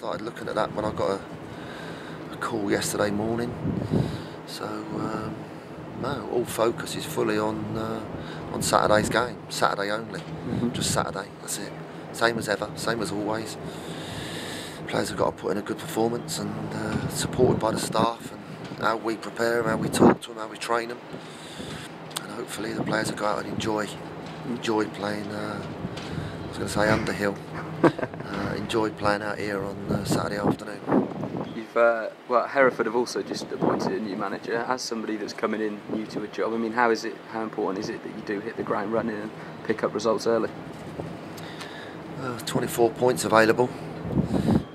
looking at that when I got a, a call yesterday morning. So um, no, all focus is fully on uh, on Saturday's game. Saturday only, Mm-hmm. just Saturday. That's it. Same as ever, same as always. Players have got to put in a good performance and uh, supported by the staff and how we prepare, how we talk to them, how we train them, and hopefully the players will go out and enjoy enjoy playing. Uh, I was going to say Underhill. enjoyed playing out here on uh, Saturday afternoon. You've uh, well, Hereford have also just appointed a new manager. As somebody that's coming in new to a job, I mean, how is it? How important is it that you do hit the ground running and pick up results early? Uh, 24 points available.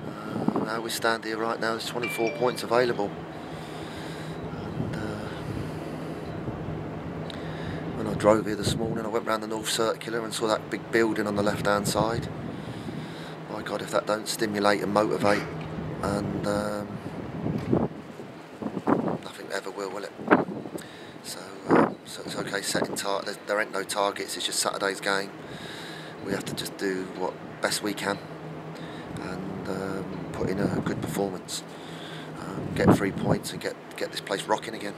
Uh, now we stand here right now, there's 24 points available. Uh, when I drove here this morning, I went round the North Circular and saw that big building on the left hand side. My God, if that don't stimulate and motivate, and um, nothing ever will, will it? So, uh, so it's okay setting targets. There ain't no targets. It's just Saturday's game. We have to just do what best we can and um, put in a good performance. Um, get three points and get get this place rocking again.